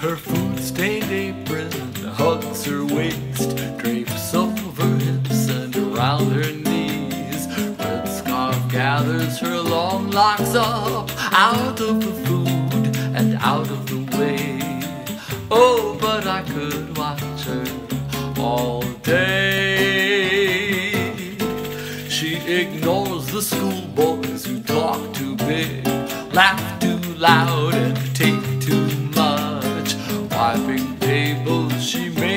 Her food stained apron hugs her waist, drapes over hips and around her knees. Red scarf gathers her long locks up out of the food and out of the way. Oh, but I could watch her all day. She ignores the schoolboys who talk too big, laugh too loud, and take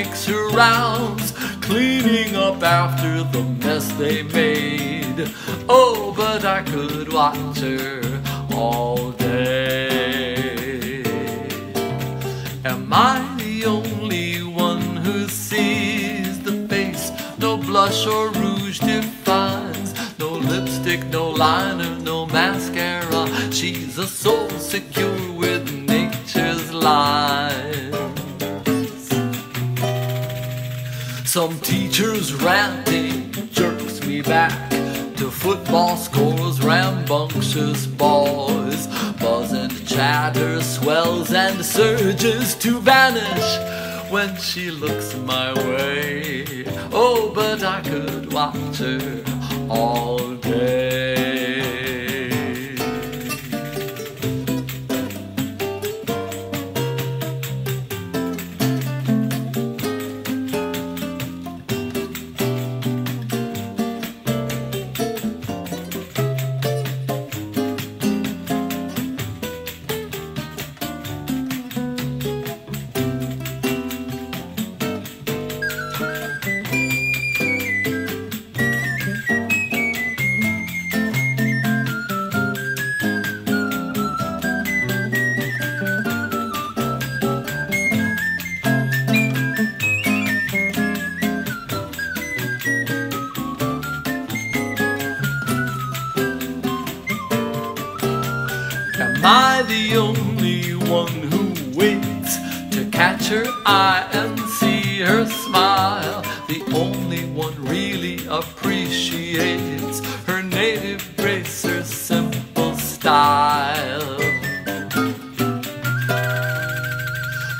makes her rounds, cleaning up after the mess they made. Oh, but I could watch her all day. Am I the only one who sees the face? No blush or rouge defines, no lipstick, no liner, no mascara. She's a soul secure Some teacher's ranting jerks me back to football scores, rambunctious boys. Buzz and chatter swells and surges to vanish when she looks my way. Oh, but I could watch her all day. Am I the only one who waits to catch her eye and see her smile? The only one really appreciates her native grace, her simple style.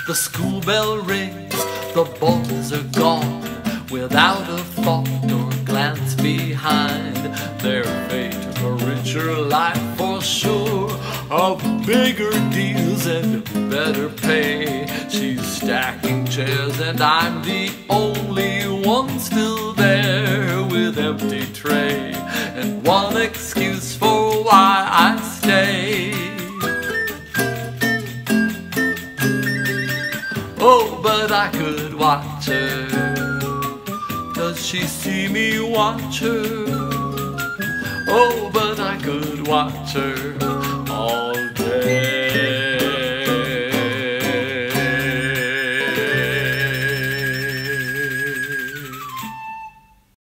The school bell rings, the boys are gone without a thought or glance behind their fate. A richer life for sure, of bigger deals and better pay. She's stacking chairs, and I'm the only one still there with empty tray and one excuse for why I stay. Oh, but I could watch her. Does she see me watch her? Oh, but I could watch her